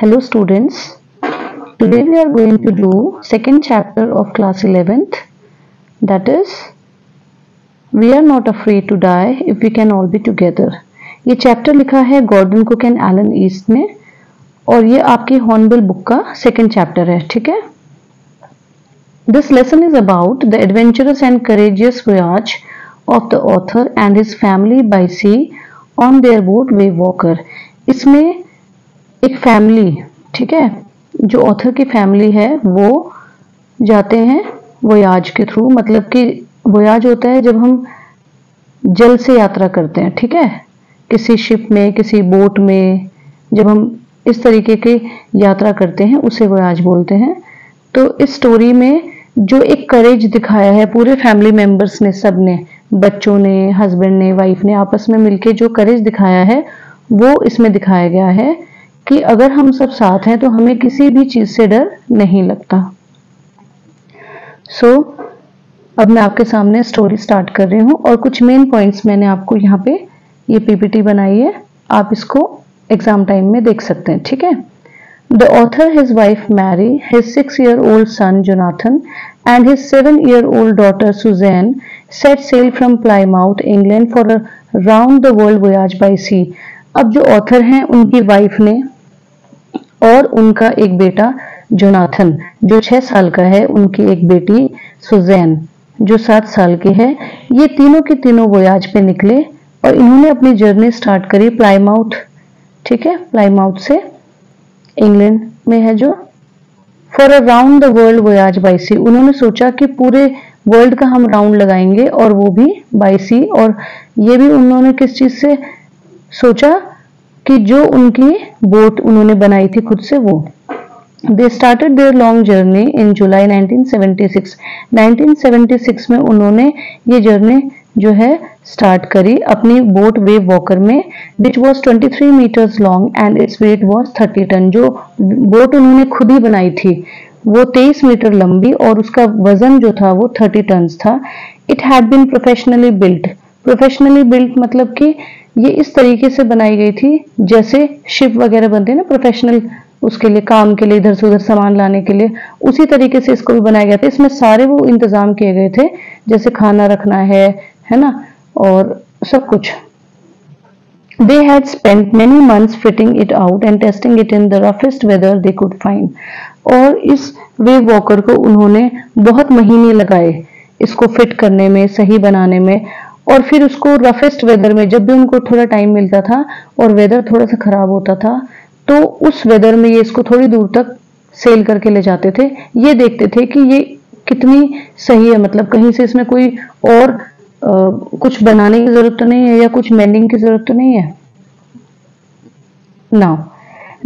Hello, students. Today we are going to do second chapter of class 11th that is, We are not afraid to die if we can all be together. ये chapter लिखा है Gordon Cook and Alan East में, और ये आपकी Hornbill book का second chapter है, ठीक है this lesson is about the adventurous and courageous voyage of the author and his family by sea on their boat wave walker इसमें एक फैमिली ठीक है? जो ऑथर की फैमिली है, वो जाते हैं वोयाज के थ्रू मतलब कि वोयाज होता है जब हम जल से यात्रा करते हैं, ठीक है? किसी शिप में, किसी बोट में, जब हम इस तरीके की यात्रा करते हैं, उसे वोयाज बोलते हैं। तो इस स्टोरी में जो एक करेज दिखाया है, पूरे फैमिली मेंबर्स ने सबने बच्चों ने हस्बैंड ने वाइफ ने, आपस में मिलके जो करेज दिखाया है, वो इसमें दिखाया गया है। कि अगर हम सब साथ हैं तो हमें किसी भी चीज़ से डर नहीं लगता। सो so, अब मैं आपके सामने स्टोरी स्टार्ट कर रही हूँ और कुछ मेन पॉइंट्स मैंने आपको यहाँ पे ये पीपीटी बनाई है। आप इसको एग्ज़ाम टाइम में देख सकते हैं ठीक है? The author his wife Mary his six year old son Jonathan and his seven year old daughter Suzanne set sail from Plymouth England for round अब जो ऑथर हैं, उनकी वाइफ ने और उनका एक बेटा जोनाथन जो छह साल का है, उनकी एक बेटी सुजैन जो सात साल की है। ये तीनों के तीनों वोयाज पे निकले और इन्होंने अपनी जर्नी स्टार्ट करी प्लाईमाउथ ठीक है? प्लाईमाउथ से इंग्लैंड में है जो। For a round the world voyage by sea उन्होंने सोचा कि पूरे वर्ल्ड का हम राउंड लगाएँगे और वो भी बाई सी और ये भी उन्होंने किस चीज़ से सोचा कि जो उनकी बोट उन्होंने बनाई थी खुद से वो। They started their long journey in July 1976 1976 में उन्होंने ये जर्नी जो है स्टार्ट करी अपनी बोट वेव वॉकर में which was 23 meters long and its weight was 30 ton जो बोट उन्होंने खुद ही बनाई थी, वो 23 मीटर लंबी और उसका वज़न जो था वो 30 टन था। It had been professionally built professionally built मतलब कि ये इस तरीके से बनाई गई थी, जैसे शिप वगैरह बनते हैं ना प्रोफेशनल उसके लिए, काम के लिए इधर से उधर सामान लाने के लिए, उसी तरीके से इसको भी बनाया गया था। इसमें सारे वो इंतज़ाम किए गए थे, जैसे खाना रखना है है ना, और सब कुछ। They had spent many months fitting it out and testing it in the roughest weather they could find और इस वेव वॉकर को उन्होंने बहुत महीने लगाए, इसको फिट करने में, सही बनाने में और फिर उसको रफेस्ट वेदर में जब भी उनको थोड़ा टाइम मिलता था और वेदर थोड़ा सा खराब होता था तो उस वेदर में ये इसको थोड़ी दूर तक सेल करके ले जाते थे। ये देखते थे कि ये कितनी सही है मतलब कहीं से इसमें कोई और आ, कुछ बनाने की ज़रूरत तो नहीं है या कुछ मेंडिंग की ज़रूरत तो नहीं है। Now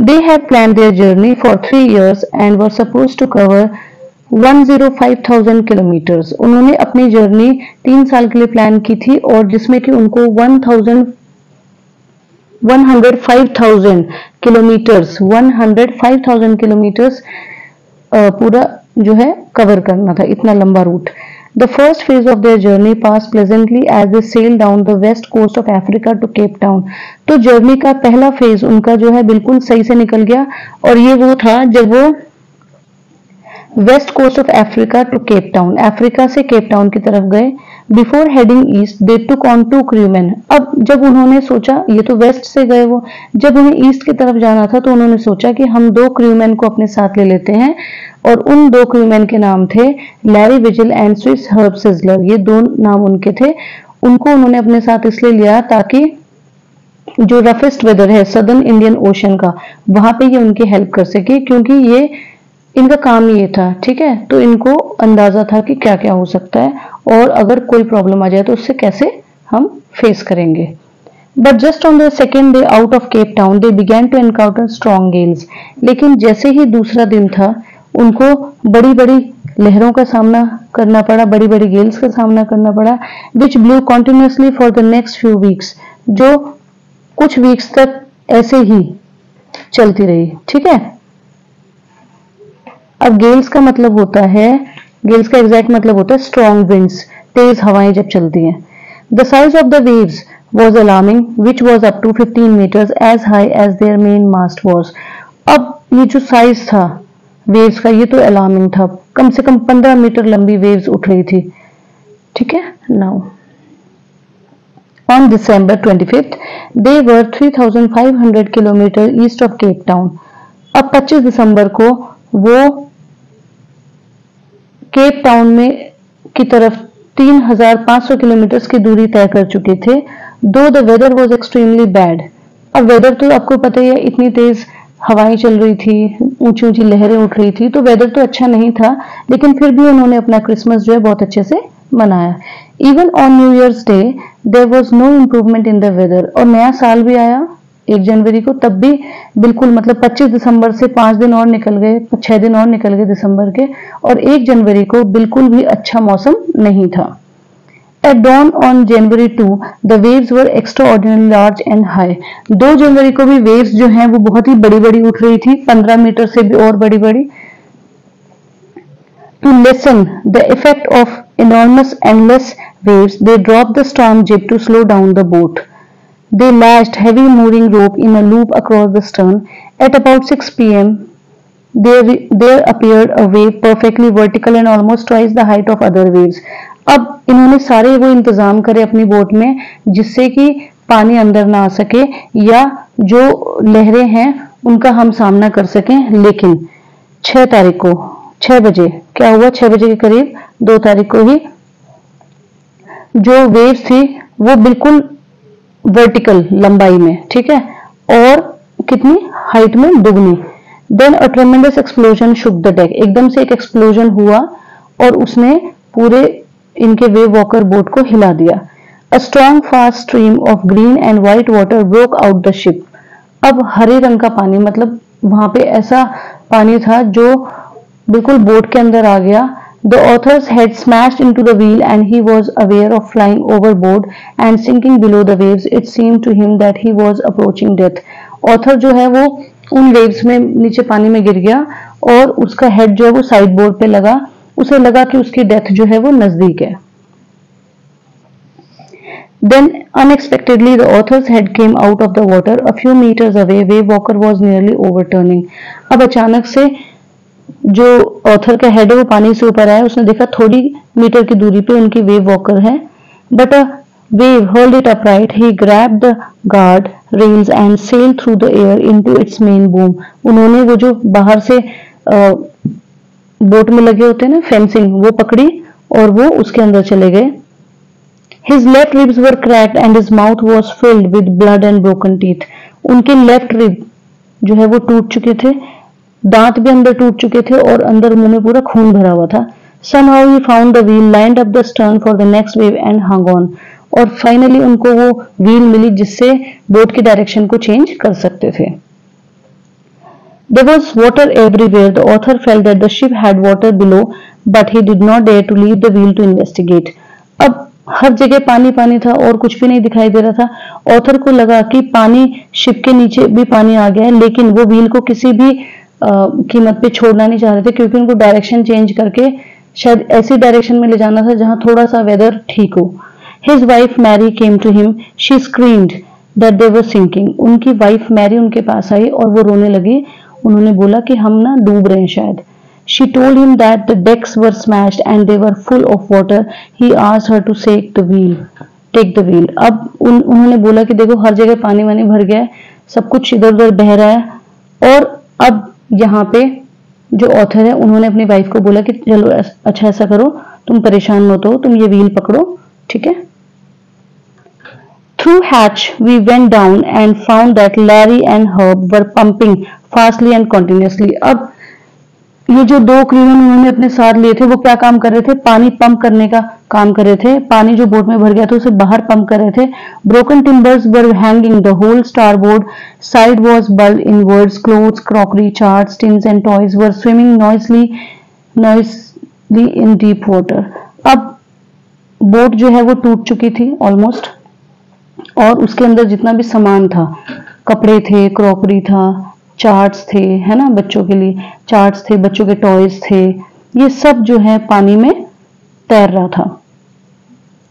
they have plan their journey for three years and were supposed to cover 105,000 kilometers. उन्होंने अपनी जर्नी तीन साल के लिए प्लान की थी और जिसमें कि उनको 1,000 105,000 किलोमीटर्स 105,000 किलोमीटर्स पूरा जो है कवर करना था इतना लंबा route the first phase of their journey passed pleasantly as they sail down the west coast of Africa to Cape Town तो जर्नी का पहला फ़ेज़ उनका जो है बिल्कुल सही से निकल गया और ये वो था जब वो west coast of Africa to Cape Town. Africa से केप टाउन की तरफ़ गए। Before heading east they took on two crewmen अब जब उन्होंने सोचा, ये तो वेस्ट से गए वो। जब उन्हें ईस्ट की तरफ़ जाना था तो उन्होंने सोचा कि हम दो क्रूमैन को अपने साथ ले लेते हैं, और उन दो क्रूमैन के नाम थे Larry Vigil and Swiss Herb Seigler ये दो नाम उनके थे। उनको उन्होंने अपने साथ इसलिए लिया ताकि जो रफेस्ट वेदर है सदर्न इंडियन ओशन का, वहाँ पे ये उनकी हेल्प कर सके, क्योंकि ये इनका काम ये था, ठीक है? तो इनको अंदाज़ा था कि क्या क्या हो सकता है और अगर कोई प्रॉब्लम आ जाए तो उससे कैसे हम फेस करेंगे। But just on the second day out of Cape Town they began to encounter strong gales लेकिन जैसे ही दूसरा दिन था, उनको बड़ी बड़ी लहरों का सामना करना पड़ा बड़ी बड़ी गेल्स का सामना करना पड़ा which blew continuously for the next few weeks जो कुछ वीक्स तक ऐसे ही चलती रही, ठीक है? अब गेल्स का मतलब होता है गेल्स का एग्जैक्ट मतलब होता है स्ट्रॉन्ग विंड्स तेज हवाएँ जब चलती हैं। The size of the waves was alarming which was up to 15 meters as high as their main mast was अब ये जो साइज़ था वेव्स का, ये तो अलार्मिंग था। कम से कम 15 मीटर लंबी वेव्स उठ रही थी। ठीक है? Now on December 25th they were 3500 kilometer east of Cape Town अब 25 दिसंबर को वो केप टाउन में की तरफ़ 3500 किलोमीटर की दूरी तय कर चुके थे। Though the weather was extremely bad अब वेदर तो आपको पता ही है, इतनी तेज हवाएँ चल रही थी ऊँची ऊँची लहरें उठ रही थी तो वेदर तो अच्छा नहीं था, लेकिन फिर भी उन्होंने अपना क्रिसमस जो है बहुत अच्छे से मनाया। Even on new year's day there was no improvement in the weather और नया साल भी आया एक जनवरी को, तब भी बिल्कुल मतलब 25 दिसंबर से पाँच दिन और निकल गए, छह दिन और निकल गए दिसंबर के, और एक जनवरी को बिल्कुल भी अच्छा मौसम नहीं था। At dawn on January two the waves were extraordinary large and high दो जनवरी को भी वेव्स जो हैं, वो बहुत ही बड़ी बड़ी उठ रही थी, पंद्रह मीटर से भी और बड़ी बड़ी to lessen the effect of enormous endless waves they drop the storm jib to slow down the boat They lashed heavy mooring rope in a loop across the stern. At about 6 p.m., there, there appeared a wave perfectly vertical and almost twice the height of other waves. अब इन्होंने सारे वो इंतज़ाम करे अपनी boat में जिससे कि पानी अंदर ना आ सके या जो लहरें हैं उनका हम सामना कर सकें लेकिन छह तारीख को छह बजे क्या हुआ छह बजे के करीब दो तारीख को ही जो वेव थी वो बिल्कुल वर्टिकल लंबाई में, ठीक है? और कितनी? हाइट में दुगनी। Then a explosion shook the deck एकदम से एक एक्सप्लोजन हुआ और उसने पूरे इनके वे वॉकर बोट को हिला दिया। A strong fast stream of green and white water broke out the ship अब हरे रंग का पानी मतलब वहाँ पे ऐसा पानी था जो बिल्कुल बोट के अंदर आ गया The authors had smashed into the wheel and he was aware of flying overboard and sinking below the waves it seem to him that he was approaching death author जो है वो उन वेव्स में नीचे पानी में गिर गया और उसका हेड जो है वो साइड बोर्ड पे लगा उसे लगा कि उसकी डेथ जो है वो नजदीक है Then unexpectedly the author's head came out of the water a few meters away. Wave walker was nearly overturning. अब अचानक से जो ऑथर का हेड है, वो पानी से ऊपर आया उसने देखा थोड़ी मीटर की दूरी पे उनकी वेव वॉकर है but a wave hurled it upright. He grabbed the guard rails and sailed through the air into its main boom. उन्होंने वो जो बाहर से बोट में लगे होते हैं ना फेंसिंग वो पकड़ी और वो उसके अंदर चले गए his left ribs were cracked and his mouth was filled with blood and broken teeth उनके लेफ़्ट रिब जो है वो टूट चुके थे दांत भी अंदर टूट चुके थे और अंदर मुँह में पूरा खून भरा हुआ था somehow he found the wheel land up the stern for the next wave and hung on और फाइनली उनको वो व्हील मिली जिससे बोट के डायरेक्शन को चेंज कर सकते थे There was water everywhere. The author felt that the ship had water below, but he did not dare to leave the wheel to investigate. अब हर जगह पानी पानी था और कुछ भी नहीं दिखाई दे रहा था ऑथर को लगा कि पानी शिप के नीचे भी पानी आ गया है लेकिन वो व्हील को किसी भी कीमत पे छोड़ना नहीं चाह रहे थे क्योंकि उनको डायरेक्शन चेंज करके शायद ऐसी डायरेक्शन में ले जाना था जहाँ थोड़ा सा वेदर ठीक हो his wife Mary came to him she screamed that they were sinking उनकी वाइफ मैरी उनके पास आई और वो रोने लगी उन्होंने बोला कि हम ना डूब रहे हैं शायद She told him that the decks were smashed and they were full of water. He asked her to take the wheel. Take the wheel. अब उन, उन्होंने बोला कि देखो हर जगह पानी वानी भर गया है सब कुछ इधर उधर बह रहा है और अब यहाँ पे जो ऑथर है, उन्होंने अपनी वाइफ को बोला कि चलो अच्छा ऐसा करो, तुम परेशान मत हो, तुम ये व्हील पकड़ो, ठीक है? Through hatch we went down and found that Larry and Herb were pumping fastly and continuously अब ये जो दो क्रीमन उन्होंने अपने साथ लिए थे, वो क्या काम कर रहे थे? पानी पंप करने का काम कर रहे थे। पानी जो बोट में भर गया था, उसे बाहर पंप कर रहे थे। Broken timbers were hanging the whole starboard side was bulged inwards clothes crockery chart tins and toys were swimming noisily noisily in deep water अब बोट जो है, वो टूट चुकी थी ऑलमोस्ट और उसके अंदर जितना भी सामान था, कपड़े थे क्रॉकरी था चार्ट्स थे, है ना, बच्चों के लिए? चार्ट्स थे, बच्चों के टॉयज थे। ये सब जो है पानी में तैर रहा था।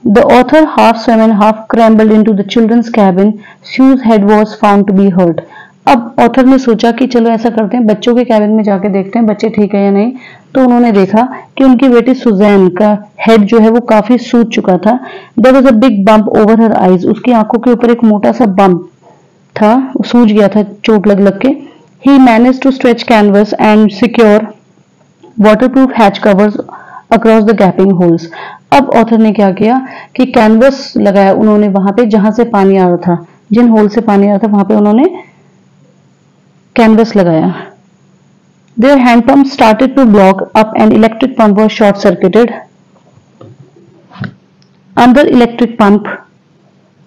The author half seven half scrambled into the children's cabin Sue's head was found to be hurt अब ऑथर ने सोचा कि चलो ऐसा करते हैं, बच्चों के कैबिन में जाके देखते हैं, बच्चे ठीक है या नहीं। तो उन्होंने देखा कि उनकी बेटी सुजैन का हेड जो है वो काफ़ी सूज चुका था। There was a big bump over her eyes उसकी आँखों के ऊपर एक मोटा सा बम्प था सूज गया था चोट लग लग के। He manage to stretch canvas and secure waterproof hatch covers across the gaping holes अब ऑथर ने क्या किया कि कैनवस लगाया उन्होंने वहाँ पे जहाँ से पानी आ रहा था। जिन होल से पानी आ रहा था, वहाँ पे उन्होंने कैनवस लगाया। Hand pump started to block up and electric pump was short circuited. Another electric pump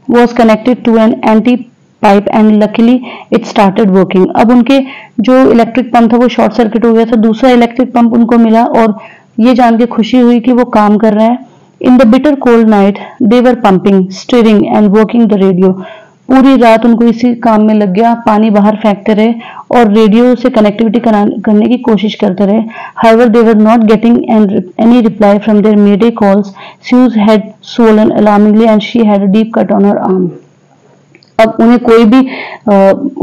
was connected to an anti pipe and luckily it started working अब उनके जो इलेक्ट्रिक पंप था वो शॉर्ट सर्किट हो गया। था दूसरा इलेक्ट्रिक पंप उनको मिला और ये जान के खुशी हुई कि वो काम कर रहा है। In the bitter cold night they were pumping steering and working the radio पूरी रात उनको इसी काम में लग गया। पानी बाहर फेंकते रहे और रेडियो से कनेक्टिविटी करने की कोशिश करते रहे। However they were not getting any reply from their mayday calls Sue's had swollen alarmingly and she had a deep cut on her arm अब उन्हें कोई भी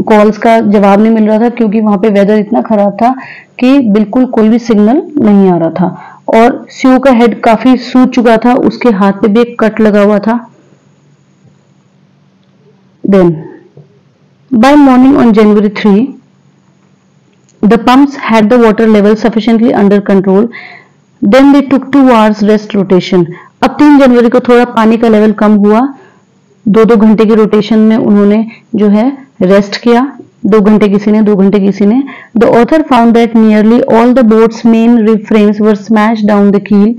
कॉल्स का जवाब नहीं मिल रहा था क्योंकि वहाँ पे वेदर इतना खराब था कि बिल्कुल कोई भी सिग्नल नहीं आ रहा था और सीओ का हेड काफ़ी सूज चुका था उसके हाथ पे भी एक कट लगा हुआ था then by morning on January 3, the pumps had the water level sufficiently under control. Then they took two hours rest rotation. अब तीन जनवरी को थोड़ा पानी का लेवल कम हुआ दो दो घंटे की रोटेशन में उन्होंने जो है रेस्ट किया। दो घंटे किसी ने, दो घंटे किसी ने। The author found that nearly all the boat's main rib frames were smash down the keel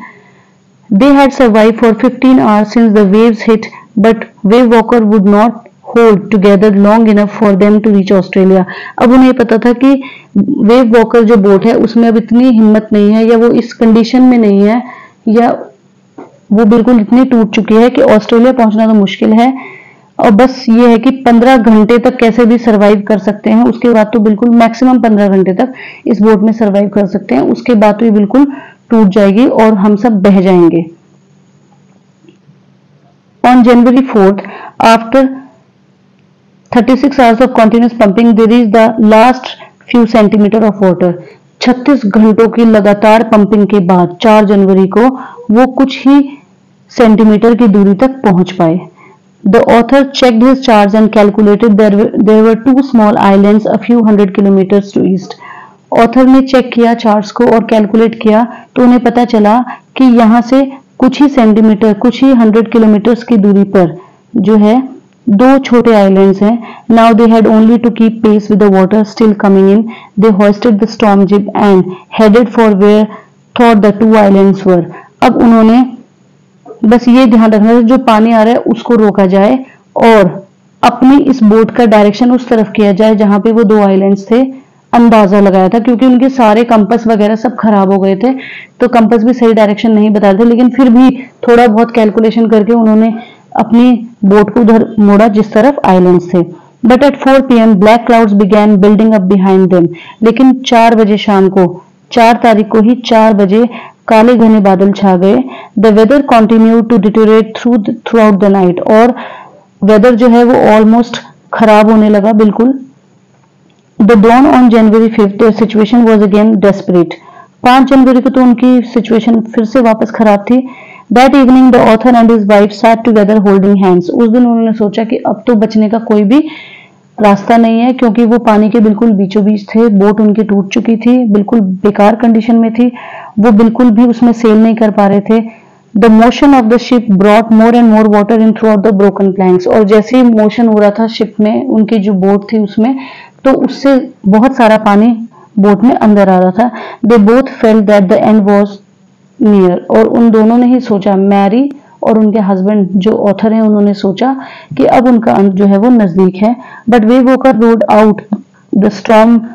they had survive for 15 hours since the waves hit but wave walker would not hold together long enough for them to reach Australia अब उन्हें पता था कि wave walker जो boat है, उसमें अब इतनी हिम्मत नहीं है या वो इस कंडीशन में नहीं है या वो बिल्कुल इतनी टूट चुकी है कि ऑस्ट्रेलिया पहुँचना तो मुश्किल है। और बस ये है कि 15 घंटे तक कैसे भी सरवाइव कर सकते हैं, उसके बाद तो बिल्कुल मैक्सिमम 15 घंटे तक इस बोट में सरवाइव कर सकते हैं, उसके बाद तो ये बिल्कुल टूट जाएगी और हम सब बह जाएँगे। On January fourth after 36 hours of continuous pumping, there is the last few centimeter of water 36 घंटों की लगातार पंपिंग के बाद 4 जनवरी को वो कुछ ही सेंटीमीटर की दूरी तक पहुँच पाए The author checked his charts and calculated there were, there were two a few hundred kilometers to east. Author ने चेक किया चार्ट्स को और कैलकुलेट किया तो उन्हें पता चला कि यहाँ से कुछ ही सेंटीमीटर कुछ ही हंड्रेड किलोमीटर्स की दूरी पर जो है दो छोटे आइलैंड्स हैं। Now they had only to keep pace with the water still coming in they hoisted the storm jib and headed for where thought the two islands were अब उन्होंने बस ये ध्यान रखना है, जो पानी आ रहा है, उसको रोका जाए और अपनी इस बोट का डायरेक्शन उस तरफ़ किया जाए जहाँ पे वो दो आइलैंड्स थे, अंदाज़ा लगाया था, क्योंकि उनके सारे कंपस वगैरह सब खराब हो गए थे। तो कंपस भी सही डायरेक्शन नहीं बता रहे थे, लेकिन फिर भी थोड़ा बहुत कैलकुलेशन करके उन्होंने अपनी बोट को उधर मोड़ा जिस तरफ़ आइलैंड थे। But at four P M black clouds began building up behind them लेकिन चार बजे शाम को, चार तारीख को ही चार बजे काले घने बादल छा गए। The weather continue to deteriorate through throughout the night और वेदर जो है वो ऑलमोस्ट खराब होने लगा, बिल्कुल। The dawn on January fifth situation was again desperate पाँच जनवरी को तो उनकी सिचुएशन फिर से वापस खराब थी। That evening the author and his wife sat together holding hands उस दिन उन्होंने सोचा कि अब तो बचने का कोई भी रास्ता नहीं है, क्योंकि वो पानी के बिल्कुल बीचों बीच थे, बोट उनकी टूट चुकी थी, बिल्कुल बेकार कंडीशन में थी, वो बिल्कुल भी उसमें सेल नहीं कर पा रहे थे। The motion of the ship brought more and more water in throughout the broken planks और जैसे ही मोशन हो रहा था शिप में, उनकी जो बोट थी उसमें तो उससे बहुत सारा पानी बोट में अंदर आ रहा था। They both fell that the end was near और उन दोनों ने ही सोचा मैरी और उनके हस्बैंड जो ऑथर हैं, उन्होंने सोचा कि अब उनका अंत जो है वो नज़दीक है। But wave walker rode out the strong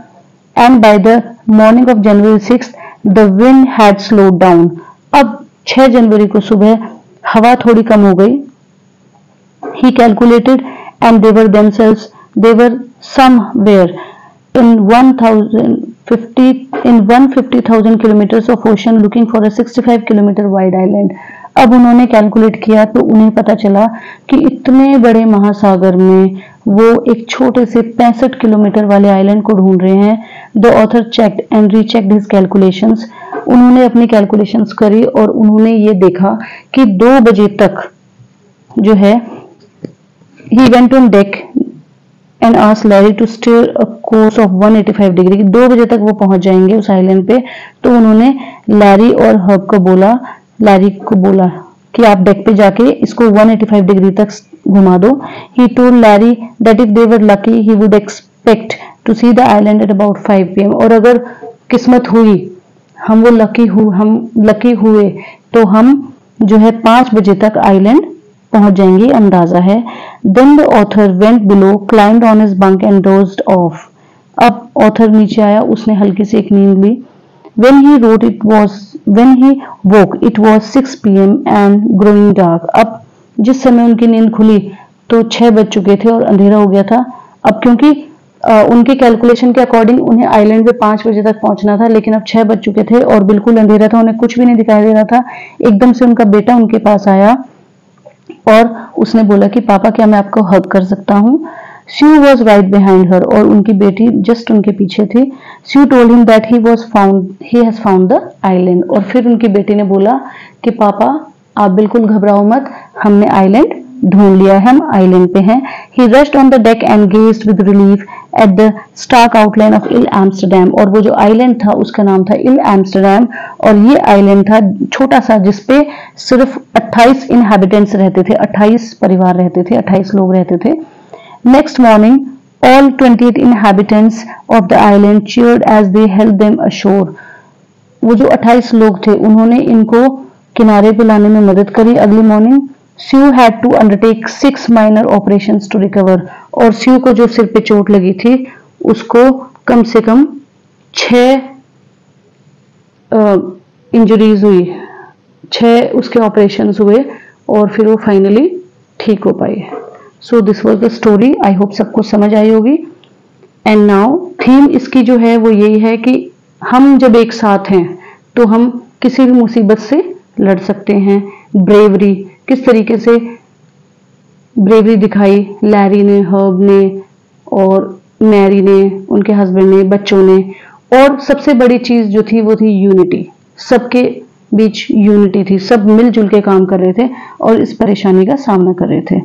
and by the morning of January six the wind had slowed down अब 6 जनवरी को सुबह हवा थोड़ी कम हो गई। He calculated and they were themselves they were somewhere in 1050 in 150,000 kilometers of ocean looking for a 65 kilometer wide island. अब उन्होंने कैलकुलेट किया तो उन्हें पता चला कि इतने बड़े महासागर में वो एक छोटे से पैंसठ किलोमीटर वाले आइलैंड को ढूंढ रहे हैं। The author checked and rechecked his calculations उन्होंने अपनी कैलकुलेशंस करी और उन्होंने ये देखा कि दो बजे तक जो है he went on deck and us Larry to steer a course of 185 degree दो बजे तक वो पहुँच जाएँगे उस आइलैंड पे। तो उन्होंने लैरी और हब को बोला लैरी को बोला कि आप डेक पे जाके इसको 185 डिग्री तक घुमा दो। He told Larry that if they were lucky he would expect to see the island at about 5 PM और अगर किस्मत हुई, हम वो लकी हु, हम लकी हुए तो हम जो है पाँच बजे तक आइलैंड पहुँच जाएँगे अंदाज़ा है। Then the author went below climbed on his bunk and dozed off अब ऑथर नीचे आया उसने हल्की सी एक नींद ली। When he wrote it was when he woke it was 6 pm and growing dark. अब जिस समय उनकी नींद खुली तो छह बज चुके थे और अंधेरा हो गया था। अब क्योंकि आ, उनके कैलकुलेशन के अकॉर्डिंग उन्हें आइलैंड पे पाँच बजे तक पहुँचना था लेकिन अब छह बज चुके थे और बिल्कुल अंधेरा था उन्हें कुछ भी नहीं दिखाई दे रहा था। एकदम से उनका बेटा उनके पास आया। और उसने बोला कि, पापा, क्या मैं आपको हक कर सकता हूँ? Sue was right behind her और उनकी बेटी जस्ट उनके पीछे थी। Sue told him that he was found he has found the island और फिर उनकी बेटी ने बोला कि, पापा, आप बिल्कुल घबराओ मत, हमने आइलैंड ढूंढ लिया हम आइलैंड पे हैं। He rest on the deck and gazed with relief at the stark outline of Ile Amsterdam और वो जो आइलैंड था, उसका नाम था इल एम्स्टरडैम और ये आइलैंड था छोटा सा जिसपे सिर्फ़ 28 इनहेबिटेंट्स रहते थे 28 परिवार रहते थे 28 लोग रहते थे। Next morning all 28 inhabitants of the island cheered as they held them ashore वो जो 28 लोग थे, उन्होंने इनको किनारे पे लाने में मदद करी अगली morning Sue had to undertake six minor operations to recover और स्यू को जो सिर पे चोट लगी थी, उसको कम से कम छह इंजरीज हुई। छह उसके ऑपरेशंस हुए और फिर वो फाइनली ठीक हो पाई so this was the story I hope सबको समझ आई होगी। एंड नाउ थीम इसकी जो है वो यही है कि हम जब एक साथ हैं तो हम किसी भी मुसीबत से लड़ सकते हैं। ब्रेवरी किस तरीके से ब्रेवरी दिखाई? लैरी ने हर्ब ने और मैरी ने, उनके हस्बैंड ने, बच्चों ने। और सबसे बड़ी चीज़ जो थी, वो थी यूनिटी सबके बीच यूनिटी थी। सब मिलजुल के काम कर रहे थे और इस परेशानी का सामना कर रहे थे।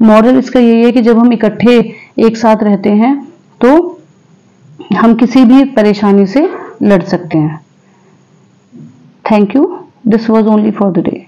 मॉडल इसका यही है कि जब हम इकट्ठे एक साथ रहते हैं तो हम किसी भी परेशानी से लड़ सकते हैं। Thank you this was only for the day